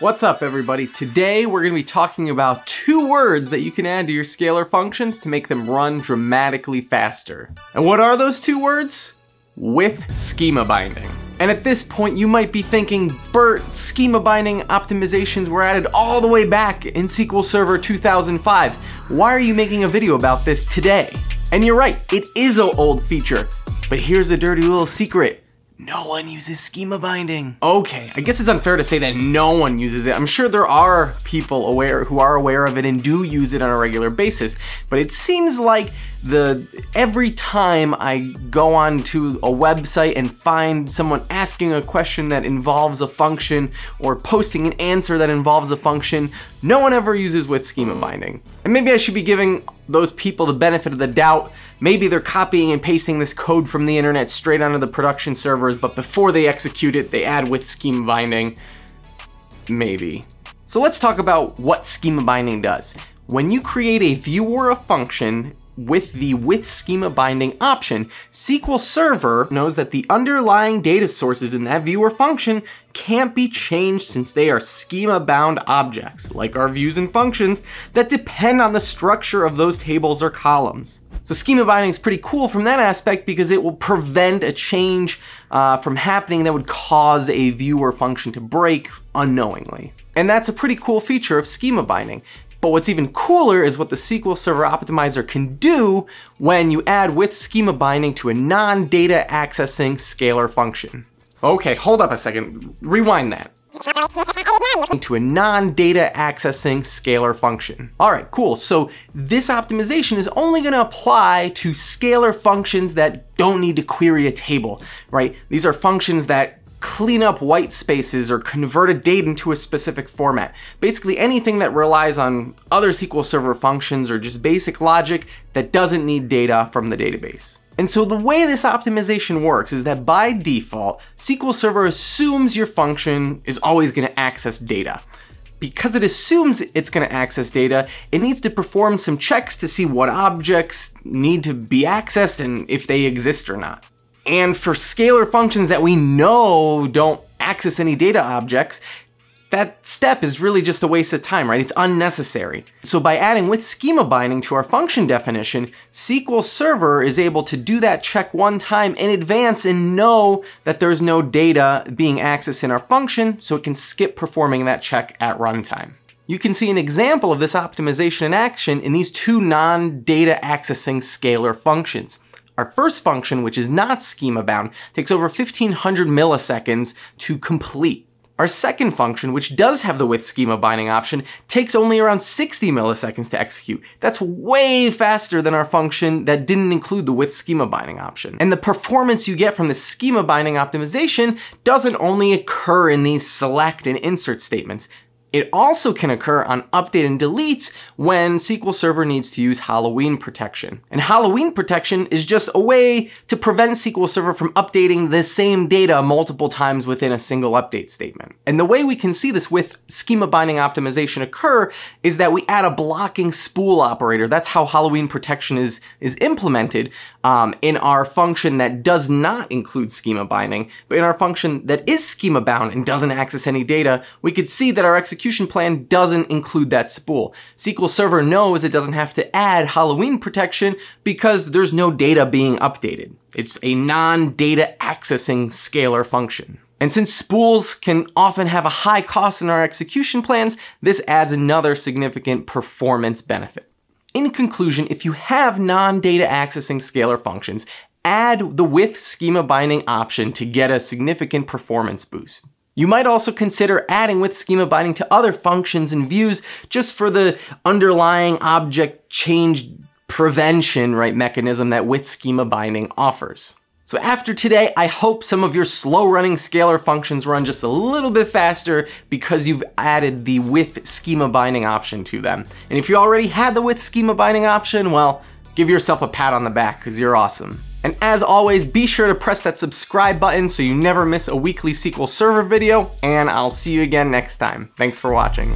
What's up everybody? Today we're going to be talking about two words that you can add to your scalar functions to make them run dramatically faster. And what are those two words? With schema binding. And at this point you might be thinking, Bert, schema binding optimizations were added all the way back in SQL Server 2005. Why are you making a video about this today? And you're right, it is an old feature. But here's a dirty little secret. No one uses schema binding. Okay, I guess it's unfair to say that no one uses it. I'm sure there are people aware who are aware of it and do use it on a regular basis, but it seems like the every time I go on to a website and find someone asking a question that involves a function or posting an answer that involves a function, no one ever uses with schema binding. And maybe I should be giving those people the benefit of the doubt. Maybe they're copying and pasting this code from the internet straight onto the production servers, but before they execute it, they add with schema binding. Maybe. So let's talk about what schema binding does. When you create a view or a function, with the with schema binding option, SQL Server knows that the underlying data sources in that view or function can't be changed since they are schema bound objects, like our views and functions, that depend on the structure of those tables or columns. So schema binding is pretty cool from that aspect because it will prevent a change uh, from happening that would cause a view or function to break unknowingly. And that's a pretty cool feature of schema binding. But what's even cooler is what the SQL Server Optimizer can do when you add with schema binding to a non-data accessing scalar function. Okay, hold up a second. Rewind that. To a non-data accessing scalar function. All right, cool. So this optimization is only gonna apply to scalar functions that don't need to query a table, right? These are functions that clean up white spaces or convert a date into a specific format. Basically anything that relies on other SQL Server functions or just basic logic that doesn't need data from the database. And so the way this optimization works is that by default, SQL Server assumes your function is always gonna access data. Because it assumes it's gonna access data, it needs to perform some checks to see what objects need to be accessed and if they exist or not. And for scalar functions that we know don't access any data objects, that step is really just a waste of time, right? It's unnecessary. So by adding with schema binding to our function definition, SQL Server is able to do that check one time in advance and know that there's no data being accessed in our function, so it can skip performing that check at runtime. You can see an example of this optimization in action in these two non-data accessing scalar functions. Our first function, which is not schema bound, takes over 1500 milliseconds to complete. Our second function, which does have the with schema binding option, takes only around 60 milliseconds to execute. That's way faster than our function that didn't include the with schema binding option. And the performance you get from the schema binding optimization doesn't only occur in these select and insert statements. It also can occur on update and deletes when SQL Server needs to use Halloween protection. And Halloween protection is just a way to prevent SQL Server from updating the same data multiple times within a single update statement. And the way we can see this with schema binding optimization occur is that we add a blocking spool operator. That's how Halloween protection is, is implemented um, in our function that does not include schema binding. But in our function that is schema bound and doesn't access any data, we could see that our execution execution plan doesn't include that spool. SQL Server knows it doesn't have to add Halloween protection because there's no data being updated. It's a non-data accessing scalar function. And since spools can often have a high cost in our execution plans, this adds another significant performance benefit. In conclusion, if you have non-data accessing scalar functions, add the with schema binding option to get a significant performance boost. You might also consider adding with schema binding to other functions and views just for the underlying object change prevention right mechanism that with schema binding offers. So after today, I hope some of your slow running scalar functions run just a little bit faster because you've added the with schema binding option to them. And if you already had the with schema binding option, well, give yourself a pat on the back because you're awesome. And as always, be sure to press that subscribe button so you never miss a weekly SQL Server video, and I'll see you again next time. Thanks for watching.